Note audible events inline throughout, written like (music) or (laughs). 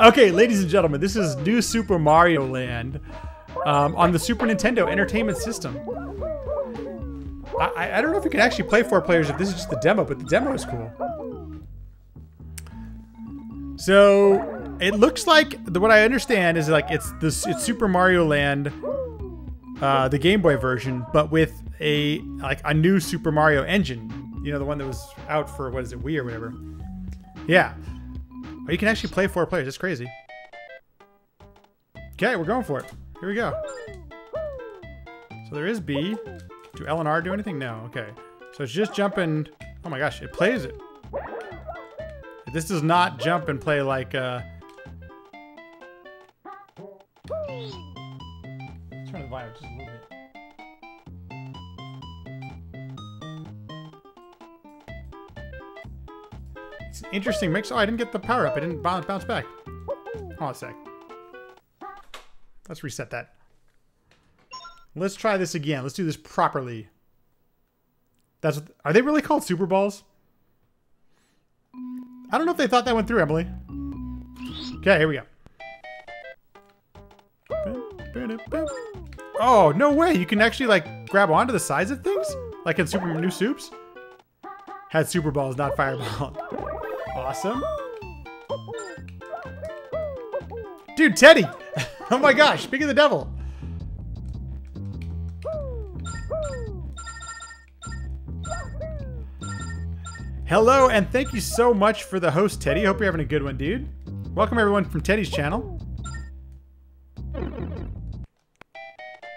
Okay, ladies and gentlemen, this is New Super Mario Land um, on the Super Nintendo Entertainment System. I, I don't know if you can actually play four players if this is just the demo, but the demo is cool. So it looks like the, what I understand is like it's this it's Super Mario Land, uh, the Game Boy version, but with a like a new Super Mario engine. You know, the one that was out for what is it, Wii or whatever. Yeah. Oh, you can actually play four players. That's crazy. Okay, we're going for it. Here we go. So there is B. Do L and R do anything? No. Okay. So it's just jumping. Oh my gosh, it plays it. This does not jump and play like. Uh... Turn the volume just a little Interesting mix. Oh, I didn't get the power up. I didn't bounce back. Hold on a sec. Let's reset that. Let's try this again. Let's do this properly. That's are they really called Super Balls? I don't know if they thought that went through, Emily. Okay, here we go. Oh, no way. You can actually, like, grab onto the sides of things? Like in Super New Soups? Had Super Balls, not Fireball. (laughs) awesome. Dude, Teddy! (laughs) oh my gosh, speak of the devil. Hello, and thank you so much for the host, Teddy. Hope you're having a good one, dude. Welcome everyone from Teddy's channel.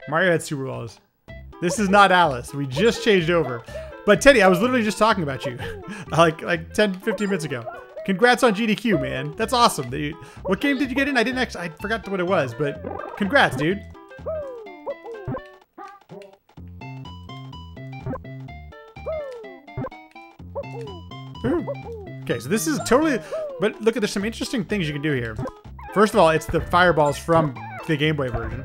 Mario had Super Balls. This is not Alice. We just changed over. But Teddy, I was literally just talking about you. (laughs) like like 10, 15 minutes ago. Congrats on GDQ, man. That's awesome. Dude. What game did you get in? I didn't actually, I forgot what it was, but congrats, dude. Okay, so this is totally... But look, at there's some interesting things you can do here. First of all, it's the fireballs from the Game Boy version.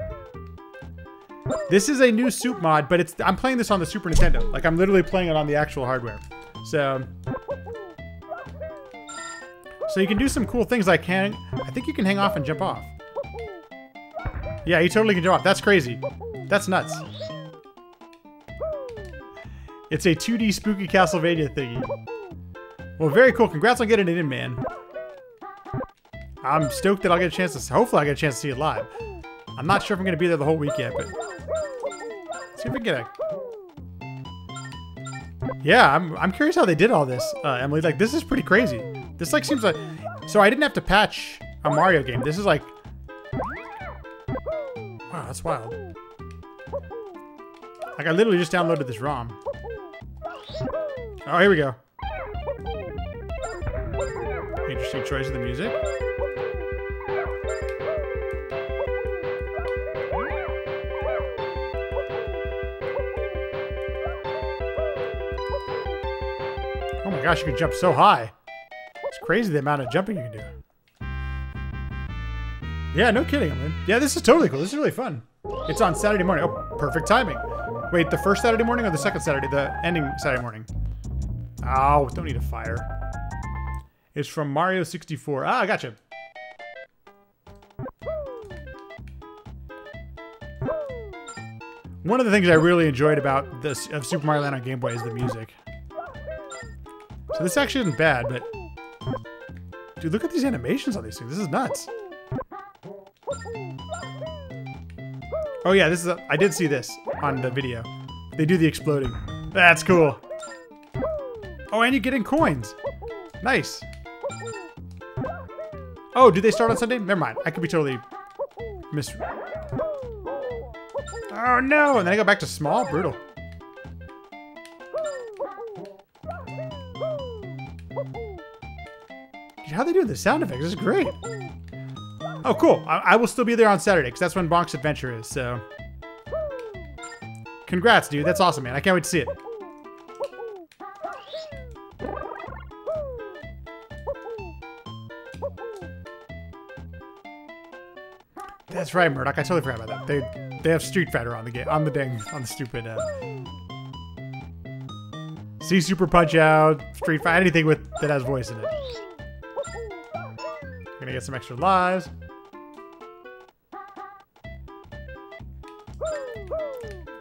This is a new soup mod, but it's I'm playing this on the Super Nintendo. Like, I'm literally playing it on the actual hardware. So... So you can do some cool things like hang... I think you can hang off and jump off. Yeah, you totally can jump off. That's crazy. That's nuts. It's a 2D spooky Castlevania thingy. Well, very cool. Congrats on getting it in, man. I'm stoked that I'll get a chance to... Hopefully I get a chance to see it live. I'm not sure if I'm going to be there the whole week yet, but... see if we get a... Yeah, I'm, I'm curious how they did all this, uh, Emily. Like, this is pretty crazy. This, like, seems like... So I didn't have to patch a Mario game. This is, like... Wow, that's wild. Like, I literally just downloaded this ROM. Oh, here we go. Interesting choice of the music. My gosh, you can jump so high. It's crazy the amount of jumping you can do. Yeah, no kidding. I mean, yeah, this is totally cool. This is really fun. It's on Saturday morning. Oh, perfect timing. Wait, the first Saturday morning or the second Saturday? The ending Saturday morning. Oh, don't need a fire. It's from Mario 64. Ah, I gotcha. One of the things I really enjoyed about this of Super Mario Land on Game Boy is the music. So this actually isn't bad, but dude, look at these animations on these things. This is nuts. Oh yeah, this is a, I did see this on the video. They do the exploding. That's cool. Oh, and you're getting coins. Nice. Oh, do they start on Sunday? Never mind. I could be totally mis. Oh no! And then I go back to small. Brutal. How they do the sound effects? This is great. Oh, cool. I, I will still be there on Saturday because that's when Bonk's Adventure is. So, congrats, dude. That's awesome, man. I can't wait to see it. That's right, Murdoch. I totally forgot about that. They they have Street Fighter on the game on the dang on the stupid. Uh, see Super Punch Out, Street Fighter, anything with that has voice in it. Gonna get some extra lives.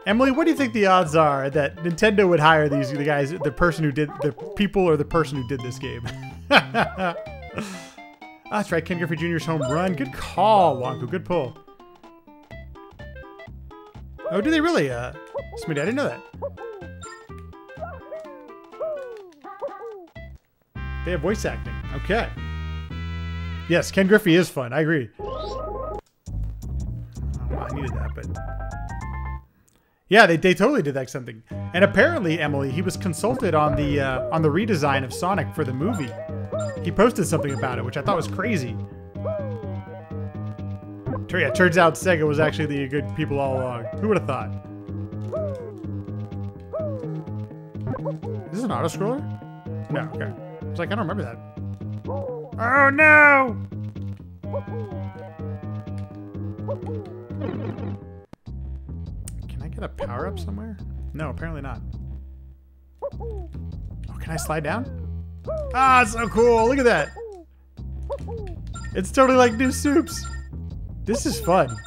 Emily, what do you think the odds are that Nintendo would hire these the guys, the person who did the people or the person who did this game? (laughs) That's right, Ken Griffey Jr.'s home run. Good call, Wonku. Good pull. Oh, do they really? Uh, Smitty, I didn't know that. They have voice acting. Okay. Yes, Ken Griffey is fun. I agree. Oh, I needed that, but yeah, they, they totally did that something. And apparently, Emily, he was consulted on the uh, on the redesign of Sonic for the movie. He posted something about it, which I thought was crazy. Yeah, turns out Sega was actually the good people all along. Who would have thought? Is this an auto scroller? No, okay. I was like, I don't remember that. Oh no! Can I get a power up somewhere? No, apparently not. Oh, can I slide down? Ah, so cool. Look at that. It's totally like new soups. This is fun.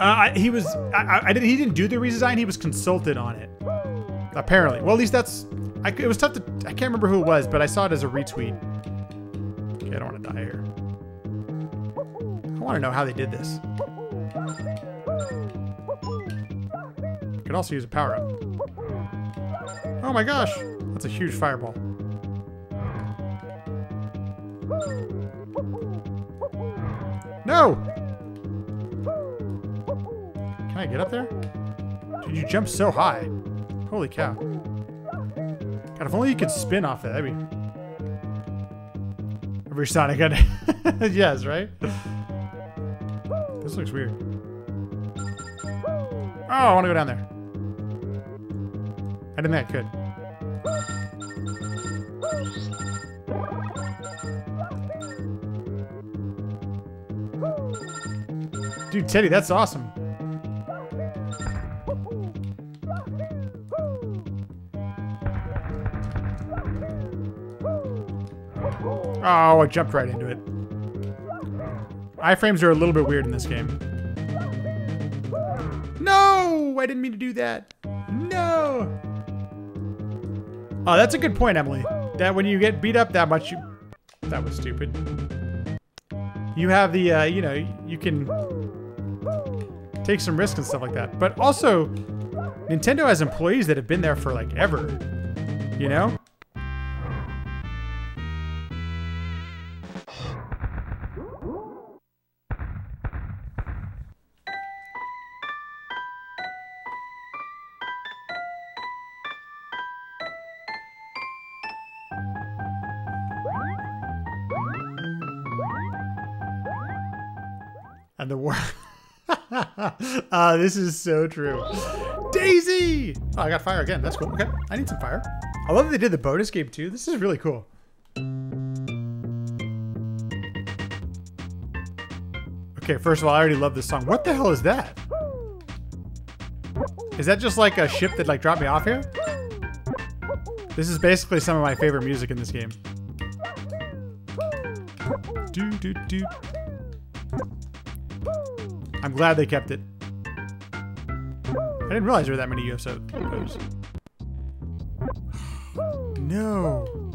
Uh, he was. I, I, didn't. He didn't do the redesign. He was consulted on it. Apparently. Well, at least that's. I, it was tough to. I can't remember who it was, but I saw it as a retweet. Okay, I don't want to die here. I want to know how they did this. Could also use a power up. Oh my gosh! That's a huge fireball. No! Get up there? Did you jump so high? Holy cow. God, if only you could spin off that, that'd be... Every Sonic gun. (laughs) yes, right? This looks weird. Oh, I want to go down there. I didn't think I could. Dude, Teddy, that's awesome. Oh, I jumped right into it. Iframes are a little bit weird in this game. No! I didn't mean to do that. No! Oh, that's a good point, Emily. That when you get beat up that much, you... That was stupid. You have the, uh, you know, you can take some risks and stuff like that. But also, Nintendo has employees that have been there for, like, ever. You know? Uh, this is so true. Daisy! Oh, I got fire again. That's cool. Okay, I need some fire. I love that they did the bonus game too. This is really cool. Okay, first of all, I already love this song. What the hell is that? Is that just like a ship that like dropped me off here? This is basically some of my favorite music in this game. I'm glad they kept it. I didn't realize there were that many UFOs. No.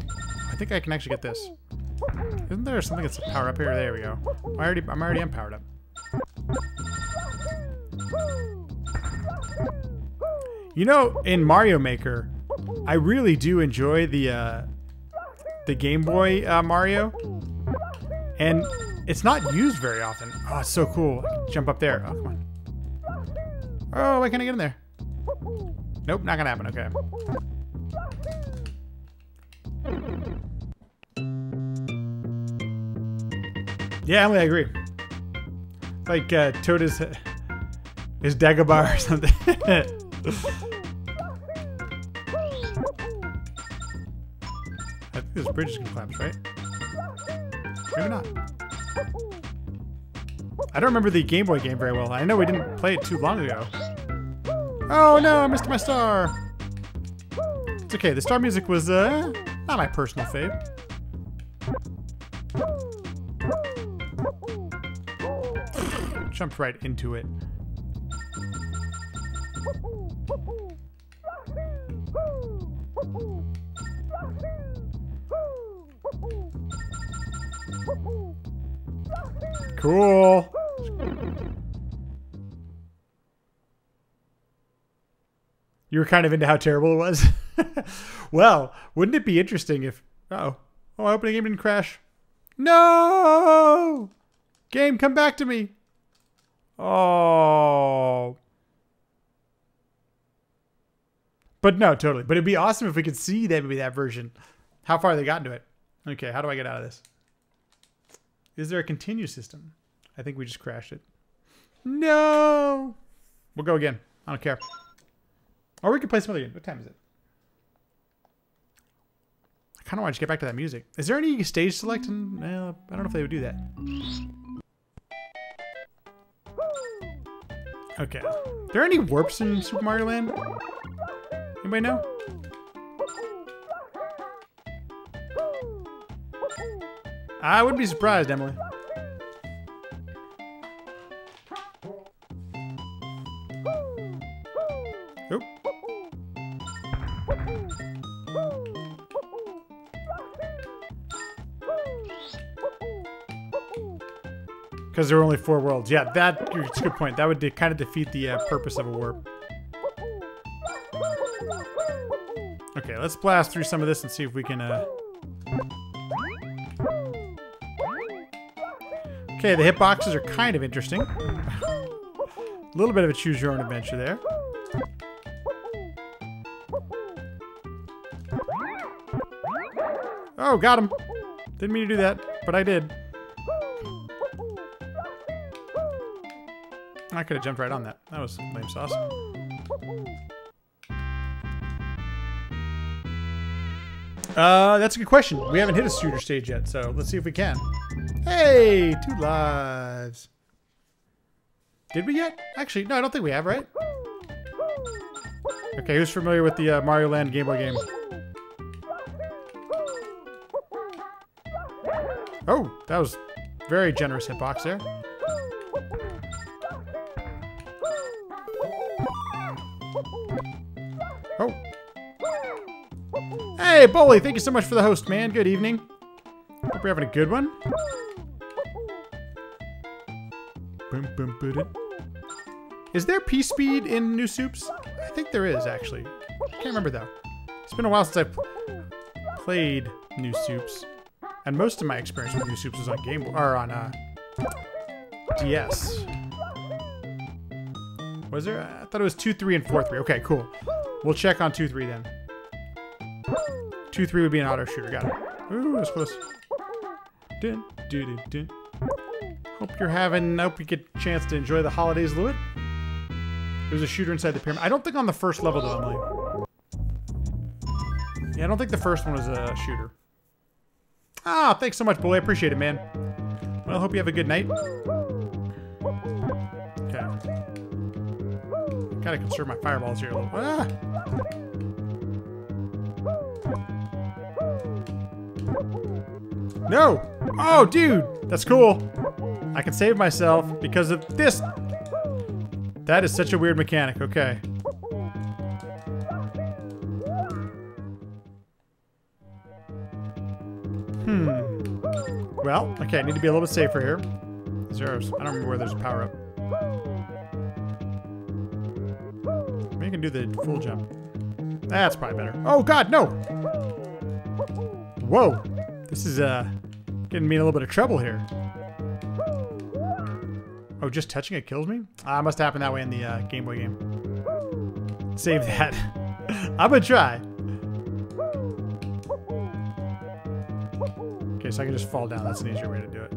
I think I can actually get this. Isn't there something that's a power up here? There we go. I already, I'm already am powered up. You know, in Mario Maker, I really do enjoy the uh, the Game Boy uh, Mario, and it's not used very often. Oh, it's so cool. Jump up there. Oh, come on. Oh, why can't I get in there? Nope, not gonna happen. Okay. Yeah, Emily, I agree. It's like uh, Toad is, is Dagobah or (laughs) something. I think this bridge gonna collapse, right? Maybe not. I don't remember the Game Boy game very well. I know we didn't play it too long ago. Oh no, I missed my star. It's okay. The star music was uh, not my personal fave. Jumped right into it. Cool. You were kind of into how terrible it was. (laughs) well, wouldn't it be interesting if? Oh, oh, I hope the game didn't crash. No, game, come back to me. Oh, but no, totally. But it'd be awesome if we could see that maybe that version. How far they got into it? Okay, how do I get out of this? Is there a continue system? I think we just crashed it. No! We'll go again. I don't care. Or we could play some other game. What time is it? I kind of want to get back to that music. Is there any stage select? In, uh, I don't know if they would do that. Okay. Are there any warps in Super Mario Land? Anybody know? I would be surprised, Emily. Because there were only four worlds. Yeah, that, that's a good point. That would kind of defeat the uh, purpose of a warp. Okay, let's blast through some of this and see if we can... Uh... Okay, the hitboxes are kind of interesting. a little bit of a choose your own adventure there. Oh, got him. Didn't mean to do that, but I did. Could have jumped right on that. That was lame sauce. Uh, that's a good question. We haven't hit a shooter stage yet, so let's see if we can. Hey, two lives. Did we yet? Actually, no, I don't think we have, right? Okay, who's familiar with the uh, Mario Land Game Boy game? Oh, that was very generous hitbox there. Hey, Bully, thank you so much for the host, man. Good evening. Hope you're having a good one. Is there P-Speed in New Soups? I think there is, actually. Can't remember, though. It's been a while since I've played New Soups. And most of my experience with New Soups was on Game or on uh, DS. Was there? I thought it was 2, 3, and 4, 3. Okay, cool. We'll check on 2, 3 then. 2, 3 would be an auto shooter. Got it. Ooh, that's close. Dun, dun, dun. Hope you're having, hope you get a chance to enjoy the holidays, Lewitt. There's a shooter inside the pyramid. I don't think on the first level, though, Emily. Yeah, I don't think the first one was a shooter. Ah, thanks so much, boy. I appreciate it, man. Well, hope you have a good night. Okay. Gotta conserve my fireballs here a little. Ah! No! Oh, dude! That's cool. I can save myself because of this. That is such a weird mechanic. Okay. Hmm. Well, okay, I need to be a little bit safer here. Zeros. I don't remember where there's a power up. Maybe you can do the full jump. That's probably better. Oh god, no! Whoa! This is uh getting me in a little bit of trouble here. Oh, just touching it kills me? Ah, must happen that way in the uh, Game Boy game. Save that. (laughs) I'm gonna try. Okay, so I can just fall down. That's an easier way to do it.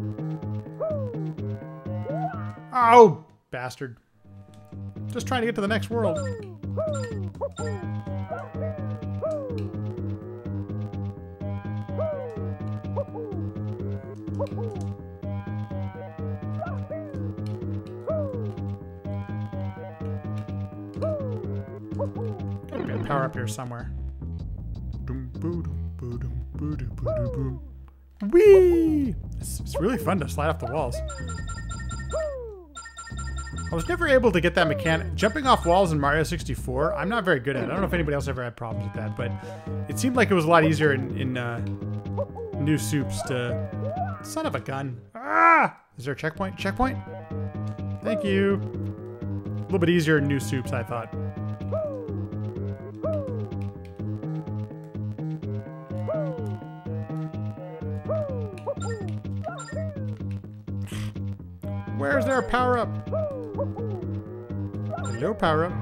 Oh, bastard. Just trying to get to the next world. Power up here somewhere. Whee! It's, it's really fun to slide off the walls. I was never able to get that mechanic. Jumping off walls in Mario 64, I'm not very good at it. I don't know if anybody else ever had problems with that, but it seemed like it was a lot easier in, in uh, New Soups to... Son of a gun. Ah! Is there a checkpoint? Checkpoint? Thank you. A little bit easier in New Soups, I thought. Where's their power up? Hello, power up.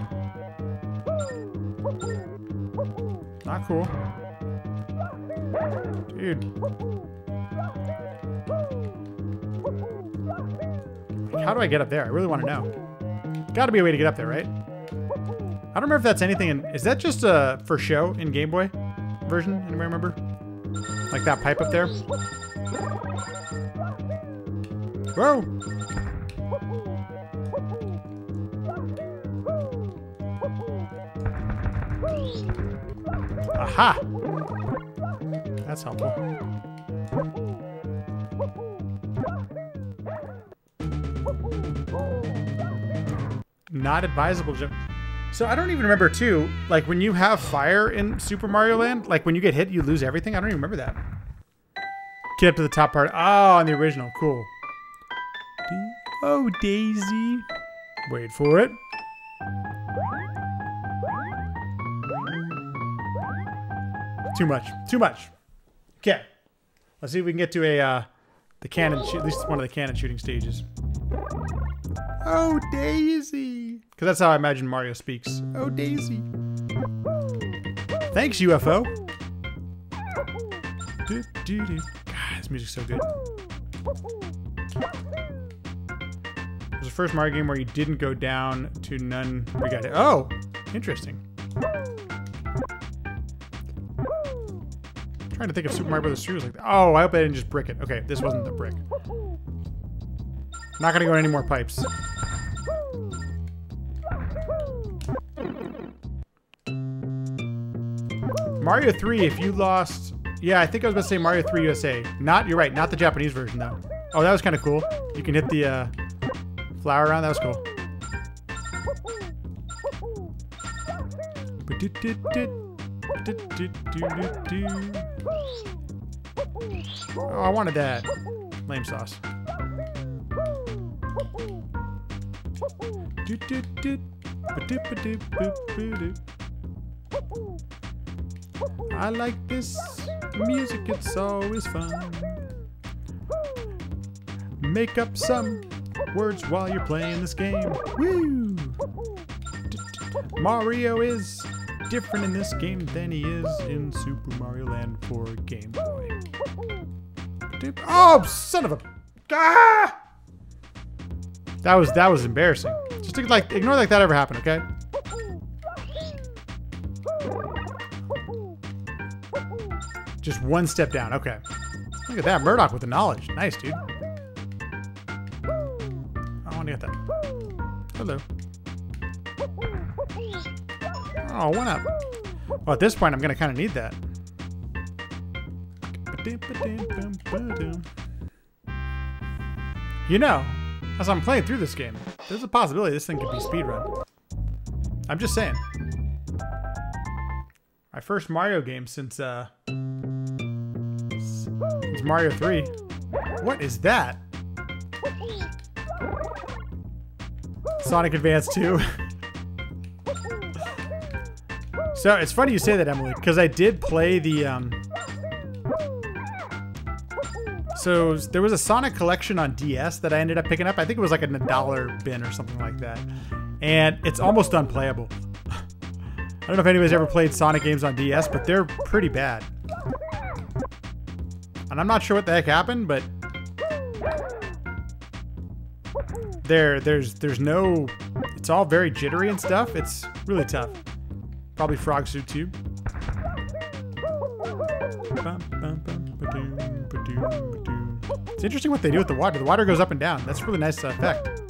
Not cool. Dude. How do I get up there? I really want to know. Gotta be a way to get up there, right? I don't remember if that's anything in... Is that just uh, for show in Game Boy version? Anybody remember? Like that pipe up there? Whoa! Aha! That's helpful. Not advisable jump. So I don't even remember too, like when you have fire in Super Mario Land, like when you get hit, you lose everything. I don't even remember that. Get up to the top part. Oh, on the original. Cool. Oh, Daisy. Wait for it. Too much. Too much. Okay. Let's see if we can get to a uh, the cannon. At least one of the cannon shooting stages. Oh, Daisy. Because that's how I imagine Mario speaks. Oh, Daisy. Thanks, UFO. God, this music's so good. It was the first Mario game where you didn't go down to none. We got it. Oh, interesting. Trying to think of Super Mario Brothers 3 was like that. Oh, I hope I didn't just brick it. Okay, this wasn't the brick. Not gonna go any more pipes. Mario 3, if you lost... Yeah, I think I was to say Mario 3 USA. Not, you're right, not the Japanese version, though. Oh, that was kind of cool. You can hit the uh, flower around. That was cool. Oh, I wanted that. Lame sauce. I like this music, it's always fun. Make up some words while you're playing this game. Woo! Mario is different in this game than he is in Super Mario Land for Game Boy. Oh, son of a... Ah! That was that was embarrassing. Just like ignore like that ever happened, okay? Just one step down. Okay. Look at that, Murdock with the knowledge. Nice, dude. I want to get that. Hello. Oh, one up. Well, at this point, I'm going to kind of need that. You know, as I'm playing through this game, there's a possibility this thing could be speedrun. I'm just saying. My first Mario game since, uh... Since Mario 3. What is that? Sonic Advance 2. (laughs) So it's funny you say that, Emily, because I did play the. Um, so there was a Sonic collection on DS that I ended up picking up. I think it was like a dollar bin or something like that, and it's almost unplayable. I don't know if anybody's ever played Sonic games on DS, but they're pretty bad. And I'm not sure what the heck happened, but there, there's, there's no. It's all very jittery and stuff. It's really tough. Probably Frog Suit too. It's interesting what they do with the water. The water goes up and down. That's a really nice effect.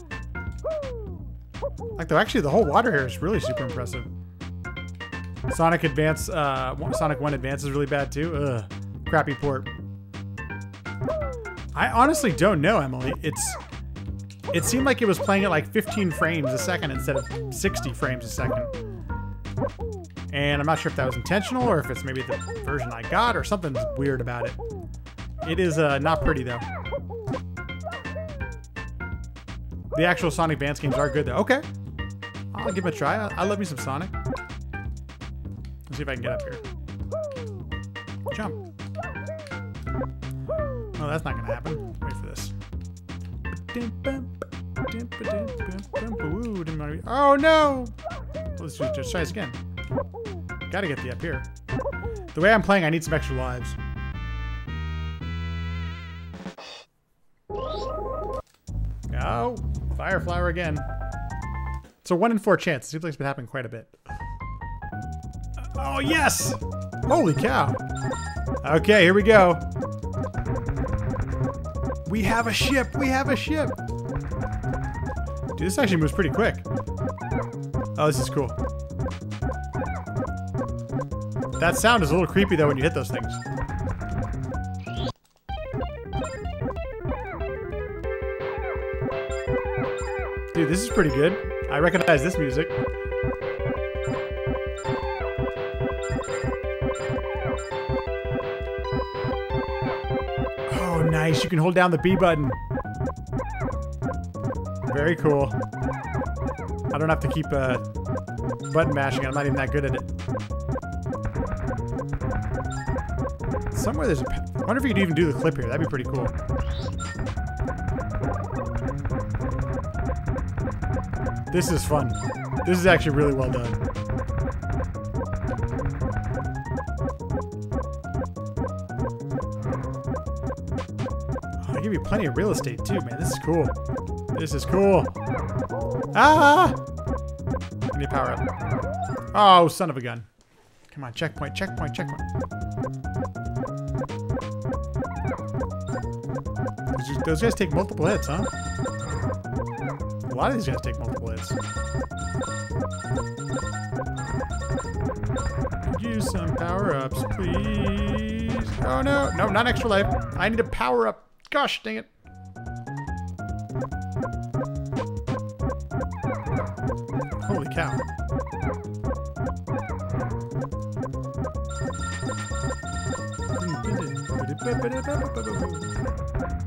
Like, though, actually, the whole water here is really super impressive. Sonic Advance, uh, Sonic 1 Advance is really bad too. Ugh. Crappy port. I honestly don't know, Emily. It's it seemed like it was playing at like 15 frames a second instead of 60 frames a second. And I'm not sure if that was intentional or if it's maybe the version I got or something's weird about it. It is uh, not pretty though. The actual Sonic Advance games are good though. Okay. I'll give it a try. I, love me some Sonic. Let's see if I can get up here. Jump. Oh, that's not gonna happen. Wait for this. Oh no! Let's just try this again. Gotta get the up here. The way I'm playing, I need some extra lives. Fire flower again. It's a one in four chance. It seems like it's been happening quite a bit. Oh yes! Holy cow! Okay, here we go. We have a ship! We have a ship! Dude, this actually moves pretty quick. Oh, this is cool. That sound is a little creepy though when you hit those things. Dude, this is pretty good. I recognize this music. Oh, nice. You can hold down the B button. Very cool. I don't have to keep uh, button mashing. I'm not even that good at it. Somewhere there's a... I wonder if you could even do the clip here. That'd be pretty cool. This is fun. This is actually really well done. Oh, I give you plenty of real estate too, man. This is cool. This is cool. Ah! I need power up. Oh, son of a gun. Come on, checkpoint, checkpoint, checkpoint. Those guys take multiple hits, huh? A lot of these guys take multiple hits. Use some power-ups, please. Oh no, no, not extra life. I need a power-up. Gosh, dang it. Holy cow.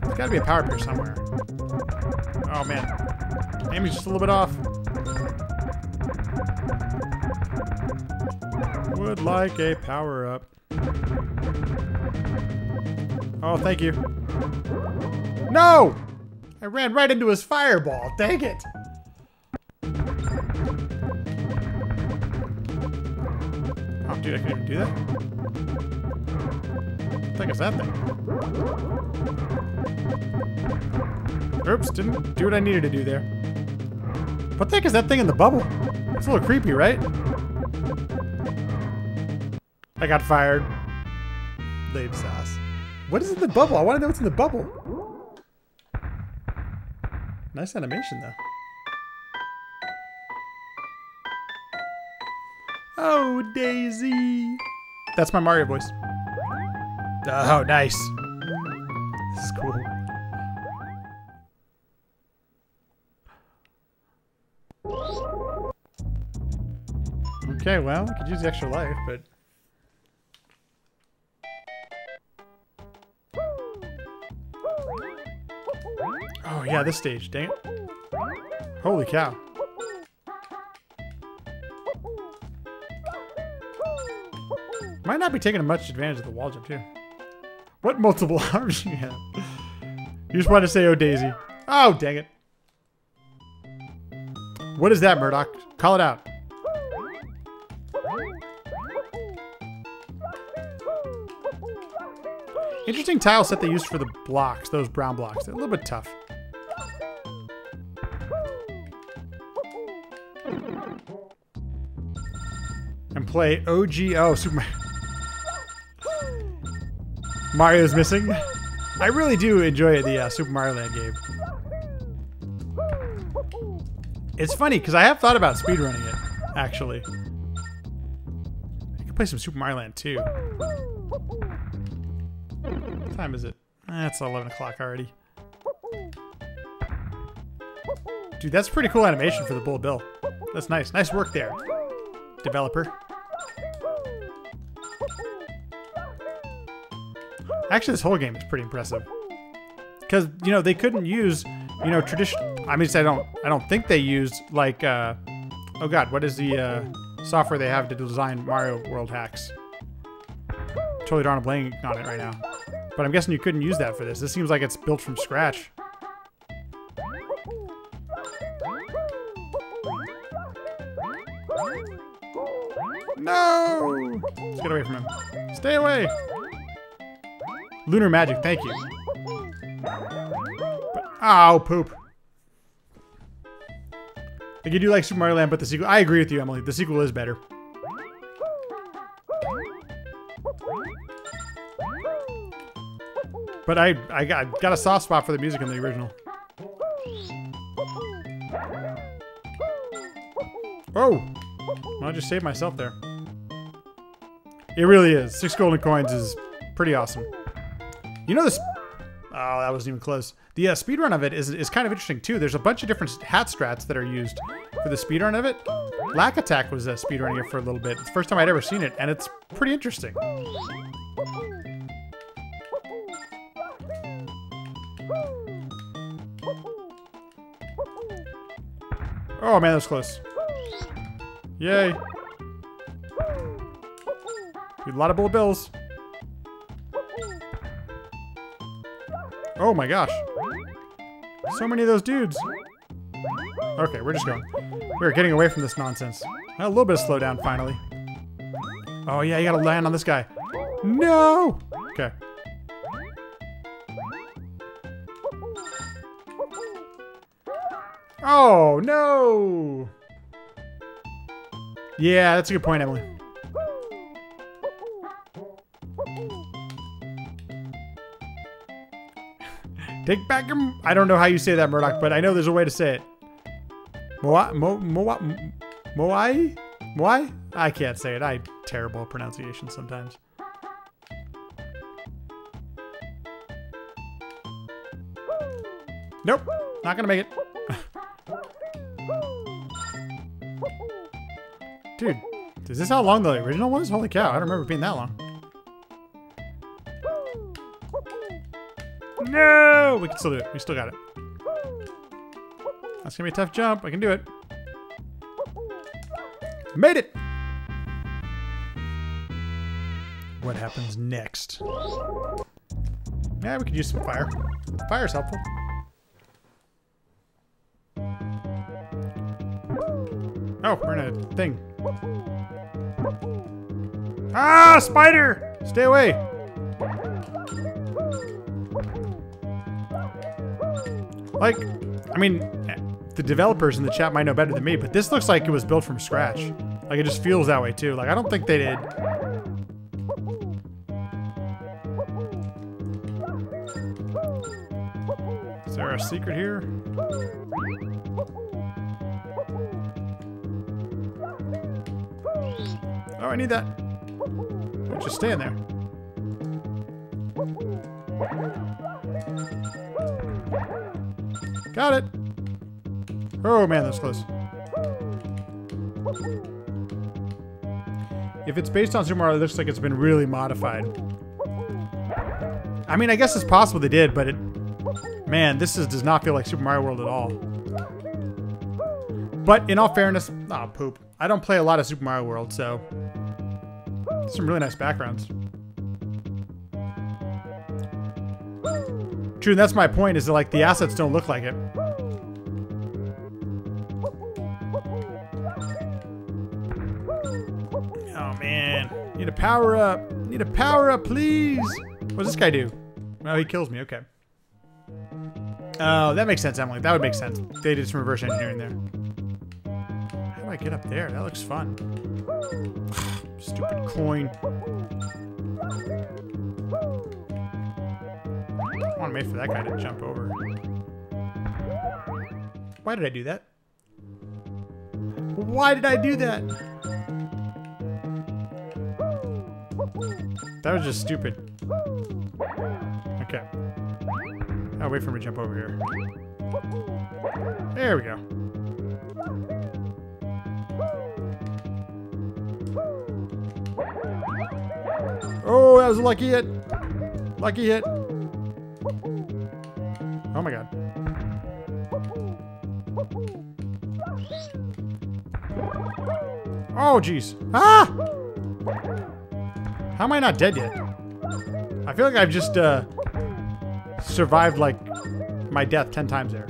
There's gotta be a power up here somewhere. Oh man. Amy's just a little bit off. Would like a power up. Oh, thank you. No! I ran right into his fireball. Dang it. Oh, dude, I can even do that? What the heck is that thing? Oops, didn't do what I needed to do there. What the heck is that thing in the bubble? It's a little creepy, right? I got fired. Lame sauce. What is in the bubble? I want to know what's in the bubble. Nice animation, though. Oh, Daisy. That's my Mario voice. Oh, nice. This is cool. Okay, well, I could use the extra life, but... Oh, yeah, this stage, dang it. Holy cow. Might not be taking much advantage of the wall jump, too. What multiple (laughs) arms you have? You just wanted to say, oh, Daisy. Oh, dang it. What is that, Murdock? Call it out. Interesting tile set they used for the blocks, those brown blocks. They're a little bit tough. And play OGO Super Mario. Mario's missing. I really do enjoy the uh, Super Mario Land game. It's funny because I have thought about speedrunning it, actually. You can play some Super Mario Land 2. Time is it? Eh, it's 11 o'clock already. Dude, that's pretty cool animation for the Bull Bill. That's nice. Nice work there, developer. Actually, this whole game is pretty impressive. Because, you know, they couldn't use, you know, traditional... I mean, I don't, I don't think they used, like, uh, oh god, what is the, uh, software they have to design Mario World hacks? Totally a blank on it right now. But I'm guessing you couldn't use that for this. This seems like it's built from scratch. No! Let's get away from him. Stay away! Lunar magic, thank you. But, oh, poop. Like, you do like Super Mario Land, but the sequel... I agree with you, Emily. The sequel is better. But I, I got, got a soft spot for the music in the original. Oh! I'll just save myself there. It really is. Six golden coins is pretty awesome. You know this... Oh, that wasn't even close. The uh, speedrun of it is, is kind of interesting, too. There's a bunch of different hat strats that are used for the speedrun of it. Lack Attack was uh, speedrunning it for a little bit. It's the first time I'd ever seen it, and it's pretty interesting. Oh man, that was close. Yay. A lot of bullet bills. Oh my gosh. So many of those dudes. Okay, we're just going. We're getting away from this nonsense. A little bit of slowdown, finally. Oh yeah, you gotta land on this guy. No! Oh, no! Yeah, that's a good point, Emily. Take back your... I don't know how you say that, Murdoch, but I know there's a way to say it. Moai? Mo... Moai? Moai? Moai? I can't say it. I terrible pronunciation sometimes. Nope. Not gonna make it. Dude, is this how long the original was? Holy cow, I don't remember being that long. No! We can still do it. We still got it. That's gonna be a tough jump. I can do it. Made it! What happens next? Yeah, we could use some fire. Fire's helpful. Oh, we're in a thing. Ah, spider! Stay away! Like, I mean, the developers in the chat might know better than me, but this looks like it was built from scratch. Like, it just feels that way, too. Like, I don't think they did. Is there a secret here? Oh, I need that. Just stay in there. Got it. Oh man, that's close. If it's based on Super Mario, it looks like it's been really modified. I mean, I guess it's possible they did, but it... Man, this is, does not feel like Super Mario World at all. But in all fairness... Ah, oh, poop. I don't play a lot of Super Mario World, so... Some really nice backgrounds. True, and that's my point, is that, like, the assets don't look like it. Oh, man. Need a power up. Need a power up, please. What does this guy do? Oh, he kills me. Okay. Oh, that makes sense, Emily. That would make sense. They did some reverse engineering there. How do I get up there? That looks fun. Stupid coin. I want to wait for that guy to jump over. Why did I do that? Why did I do that? That was just stupid. Okay. I'll wait for him to jump over here. There we go. Oh, that was a lucky hit. Lucky hit. Oh my god. Oh, jeez. Ah! How am I not dead yet? I feel like I've just uh, survived like my death 10 times there.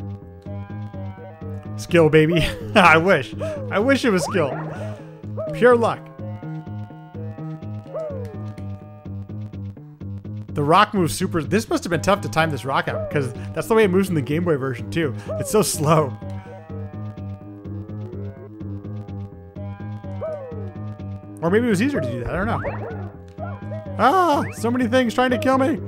Skill, baby. (laughs) I wish. I wish it was skill. Pure luck. The rock moves super. This must have been tough to time this rock out because that's the way it moves in the Game Boy version too. It's so slow. Or maybe it was easier to do that. I don't know. Ah, so many things trying to kill me.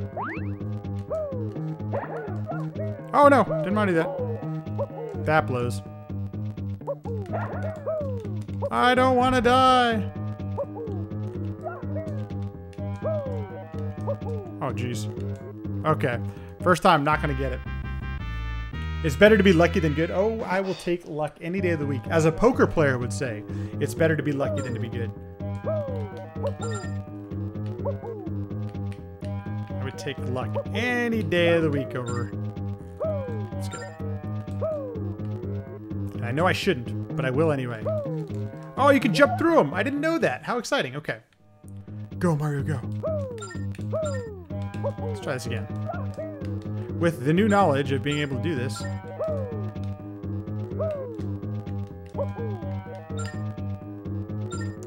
Oh no, didn't to that. That blows. I don't want to die. Oh, jeez. Okay. First time, not going to get it. It's better to be lucky than good. Oh, I will take luck any day of the week. As a poker player would say, it's better to be lucky than to be good. I would take luck any day of the week over. Let's go. I know I shouldn't, but I will anyway. Oh, you can jump through them. I didn't know that. How exciting. Okay. Go, Mario, go. Let's try this again. With the new knowledge of being able to do this.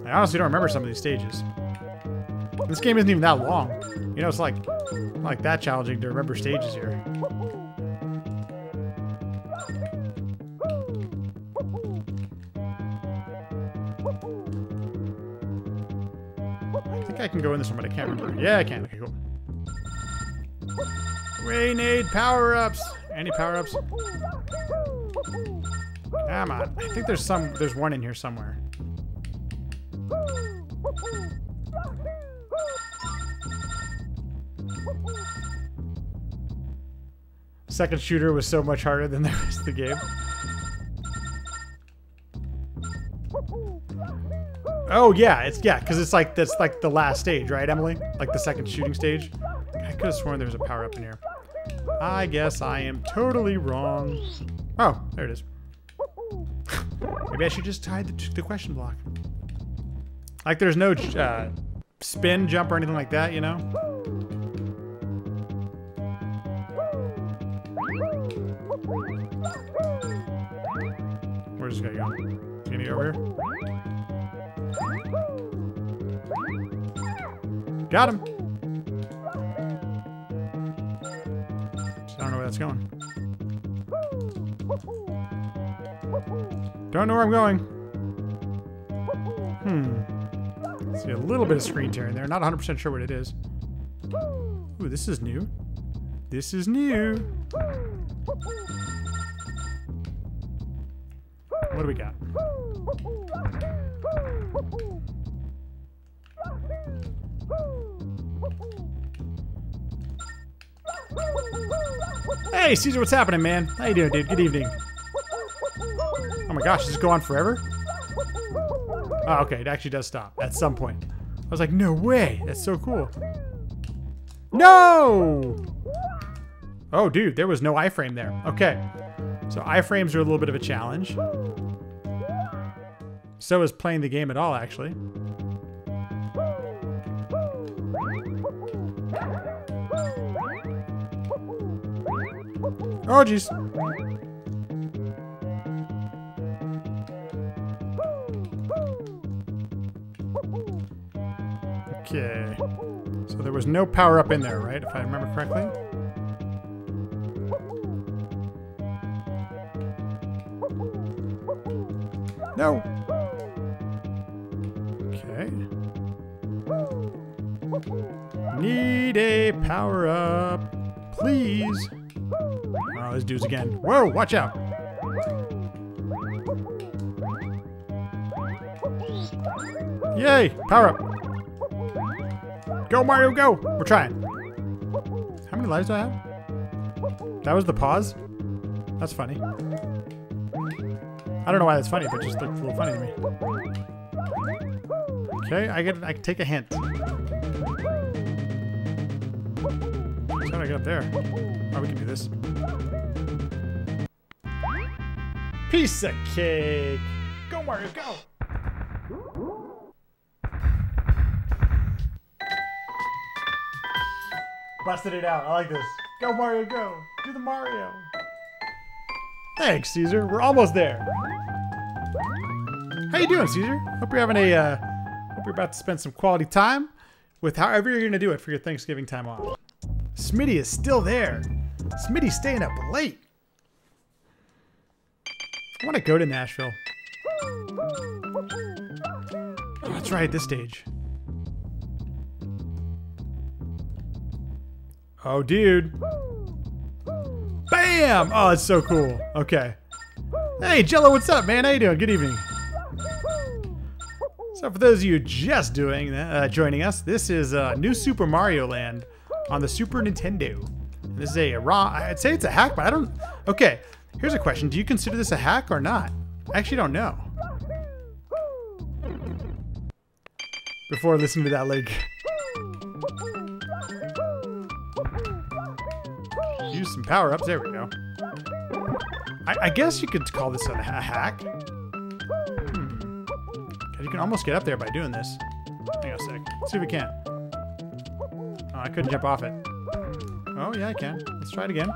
I honestly don't remember some of these stages. This game isn't even that long. You know, it's like, like that challenging to remember stages here. I think I can go in this one, but I can't remember. Yeah, I can. Okay, cool. Grenade power-ups. Any power-ups? Come on. I think there's some. There's one in here somewhere. Second shooter was so much harder than the rest of the game. Oh yeah, it's yeah, because it's like that's like the last stage, right, Emily? Like the second shooting stage. I could have sworn there was a power up in here. I guess I am totally wrong. Oh, there it is. Maybe I should just tie the, the question block. Like there's no uh, spin jump or anything like that, you know? Where's this guy going? Is he over here? Got him! Where that's going. Don't know where I'm going. Hmm. See a little bit of screen tearing there. Not 100% sure what it is. Ooh, this is new. This is new. Hey, Caesar, what's happening, man? How you doing, dude? Good evening. Oh my gosh, does this go on forever? Oh, okay, it actually does stop at some point. I was like, no way. That's so cool. No! Oh, dude, there was no iframe there. Okay. So iframes are a little bit of a challenge. So is playing the game at all, actually. Oh, jeez. Okay. So there was no power up in there, right? If I remember correctly. No. Okay. Need a power up, please. This dude's again. Whoa, watch out. Yay, power up. Go, Mario, go! We're trying. How many lives do I have? That was the pause? That's funny. I don't know why that's funny, but it just looked a little funny to me. Okay, I get I can take a hint. How do I get up there? Oh, we can do this. Piece of cake! Go Mario, go! Busted it out. I like this. Go Mario, go! Do the Mario! Thanks, Caesar. We're almost there. How you doing, Caesar? Hope you're having a, uh, hope you're about to spend some quality time with however you're gonna do it for your Thanksgiving time off. Smitty is still there. Smitty's staying up late. I want to go to Nashville. Oh, that's right, this stage. Oh, dude. Bam! Oh, it's so cool. Okay. Hey, Jello, what's up, man? How you doing? Good evening. So for those of you just doing uh, joining us, this is uh, New Super Mario Land on the Super Nintendo. This is a raw. I'd say it's a hack, but I don't. Okay, here's a question: Do you consider this a hack or not? I actually don't know. Before listening to that link. Use some power ups. There we go. I, I guess you could call this a, a hack. Hmm. You can almost get up there by doing this. Hang on a sec. Let's see if we can. Oh, I couldn't jump off it. Oh, yeah, I can. Let's try it again.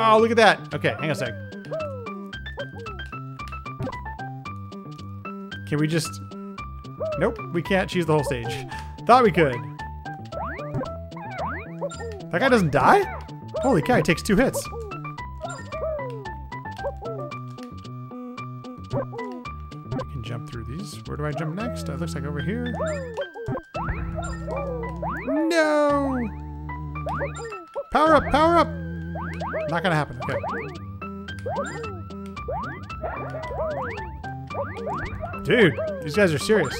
Oh, look at that. Okay, hang on a sec. Can we just... Nope, we can't choose the whole stage. (laughs) Thought we could. That guy doesn't die? Holy cow, he takes two hits. I can jump through these. Where do I jump next? It looks like over here. No! Power up, power up! Not gonna happen, okay. Dude, these guys are serious.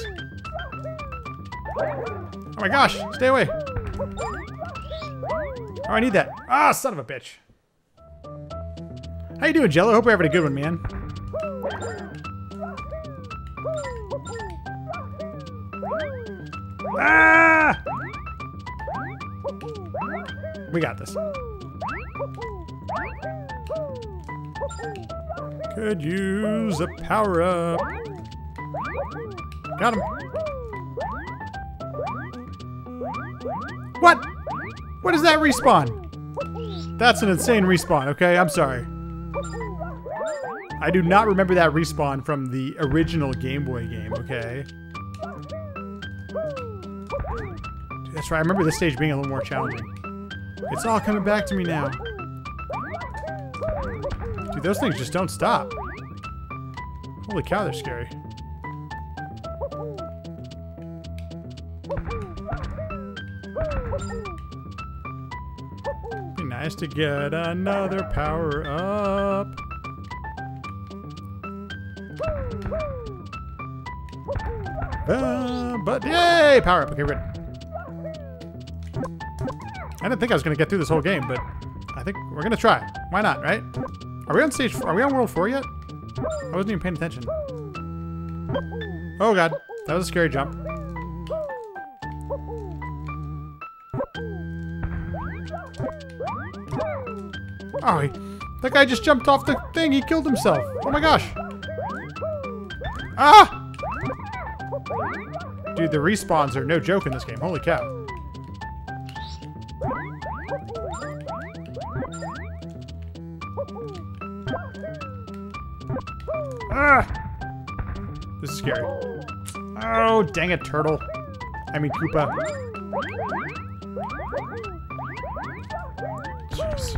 Oh my gosh, stay away. Oh, I need that. Ah, son of a bitch. How you doing, Jello? Hope you're having a good one, man. Ah! We got this. Could use a power up. Got him. What? What is that respawn? That's an insane respawn, okay? I'm sorry. I do not remember that respawn from the original Game Boy game, okay? That's right, I remember this stage being a little more challenging. It's all coming back to me now. Dude, those things just don't stop. Holy cow, they're scary. Be nice to get another power up. Uh, but yay, power up. Okay, good. I didn't think I was gonna get through this whole game, but I think we're gonna try. Why not, right? Are we on stage? Are we on world four yet? I wasn't even paying attention. Oh god, that was a scary jump. Oh, he, that guy just jumped off the thing. He killed himself. Oh my gosh. Ah! Dude, the respawns are no joke in this game. Holy cow. Oh, dang it, turtle. I mean, Koopa. Jeez.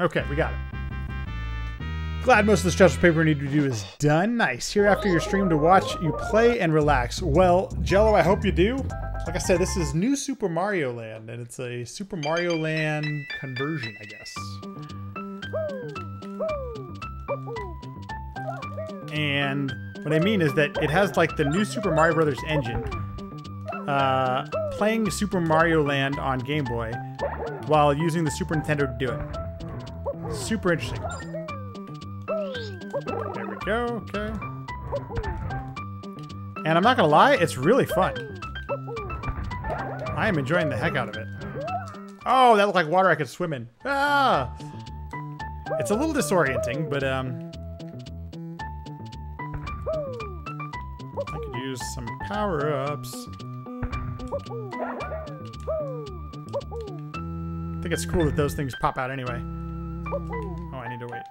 Okay, we got it. Glad most of the stressful paper we need to do is done. Nice. Here after your stream to watch you play and relax. Well, Jello, I hope you do. Like I said, this is New Super Mario Land, and it's a Super Mario Land conversion, I guess. And What I mean is that it has like the new Super Mario Brothers engine, uh, playing Super Mario Land on Game Boy while using the Super Nintendo to do it. Super interesting. There we go, okay. And I'm not gonna lie, it's really fun. I am enjoying the heck out of it. Oh, that looked like water I could swim in. Ah! It's a little disorienting, but um, use some power-ups. I think it's cool that those things pop out anyway. Oh, I need to wait.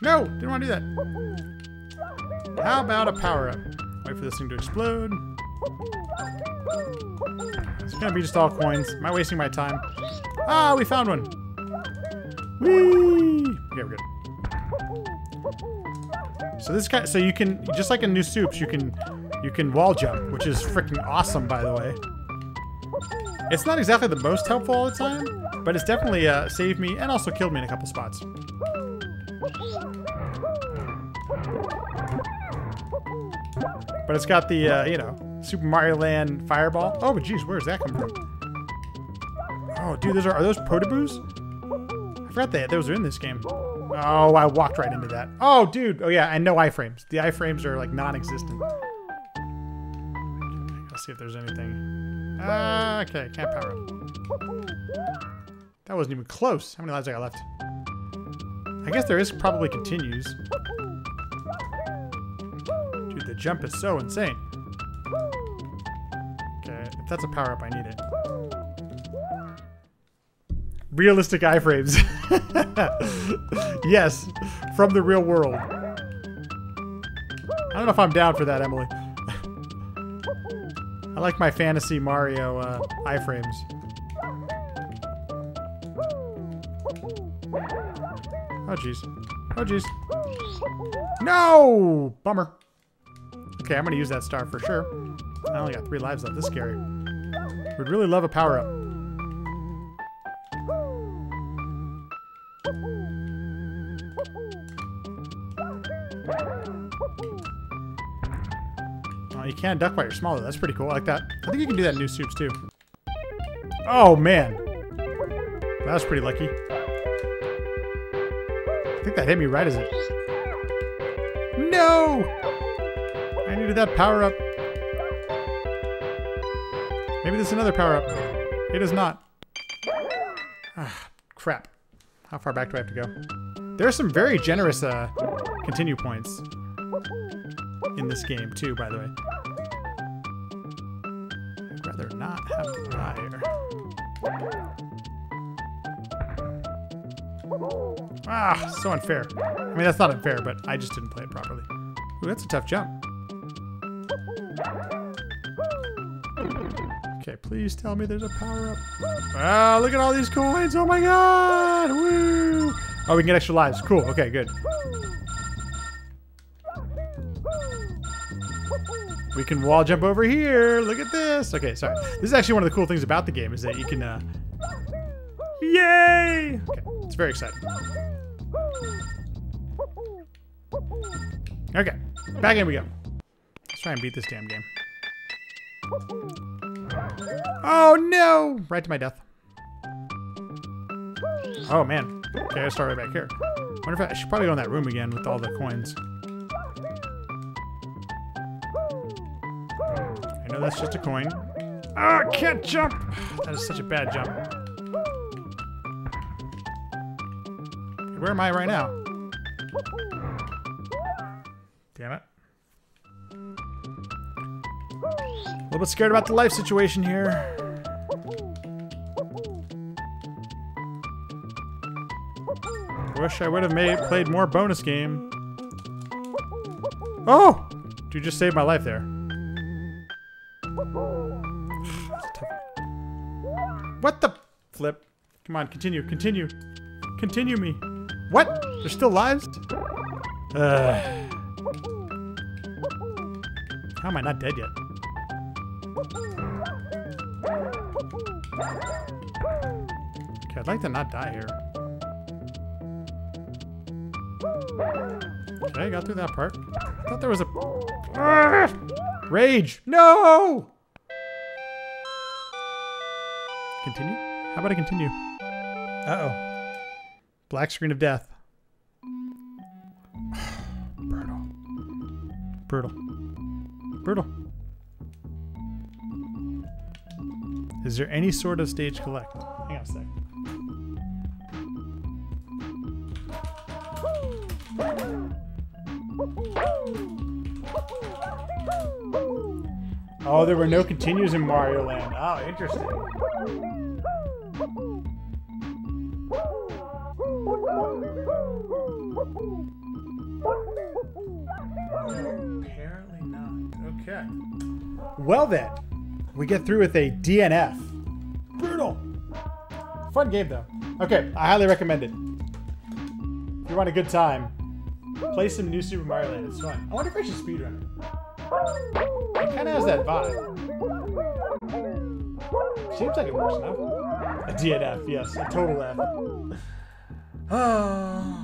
No! Didn't want to do that. How about a power-up? Wait for this thing to explode. It's gonna be just all coins. Am I wasting my time? Ah, we found one! Whee! Okay, we're good. So this guy, so you can, just like in New Soups, you can, you can wall jump, which is freaking awesome, by the way. It's not exactly the most helpful all the time, but it's definitely uh, saved me and also killed me in a couple spots. But it's got the, uh, you know, Super Mario Land Fireball. Oh, geez, where's that come from? Oh, dude, those are, are those Podoboos? I forgot that those are in this game. Oh, I walked right into that. Oh, dude. Oh, yeah, and no iframes. The iframes are, like, non-existent. Let's see if there's anything. Uh, okay, can't power up. That wasn't even close. How many lives I got left? I guess there is probably continues. Dude, the jump is so insane. Okay, if that's a power-up, I need it. Realistic iframes. (laughs) yes, from the real world. I don't know if I'm down for that, Emily. I like my fantasy Mario uh, iframes. Oh, jeez. Oh, jeez. No! Bummer. Okay, I'm gonna use that star for sure. I only got three lives left. This is scary. Would really love a power-up. Can duck while you're smaller. That's pretty cool. I like that. I think you can do that in New Soups, too. Oh, man. That was pretty lucky. I think that hit me right as it... No! I needed that power-up. Maybe there's another power-up. It is not. Ah, crap. How far back do I have to go? There are some very generous uh, continue points in this game, too, by the way. Not have. Ah, so unfair. I mean, that's not unfair, but I just didn't play it properly. Ooh, that's a tough jump. Okay, please tell me there's a power-up. Ah, look at all these coins. Oh my god! Woo! Oh, we can get extra lives. Cool. Okay, good. We can wall jump over here. Look at this. Okay, sorry. This is actually one of the cool things about the game is that you can, uh... Yay! Okay, it's very exciting. Okay, back in we go. Let's try and beat this damn game. Oh no! Right to my death. Oh man. Okay, I start right back here. wonder if I, I should probably go in that room again with all the coins. Know that's just a coin. Ah, I can't jump! That is such a bad jump. Where am I right now? Damn it. A little bit scared about the life situation here. Wish I would have made played more bonus game. Oh! You just saved my life there. Come on, continue, continue. Continue me. What? There's still lives? How am I not dead yet? Okay, I'd like to not die here. Okay, got through that part. I thought there was a... Rage! No! Continue? How about I continue? Uh-oh. Black screen of death. Brutal. Brutal. Brutal. Is there any sort of stage collect? Hang on a sec. Oh, there were no continues in Mario Land. Oh, interesting. Well then, we get through with a DNF. Brutal. Fun game though. Okay, I highly recommend it. If you want a good time, play some new Super Mario Land. It's fun. I wonder if I should speedrun it. It kind of has that vibe. Seems like it works enough. A DNF, yes, a total F. Oh. (sighs)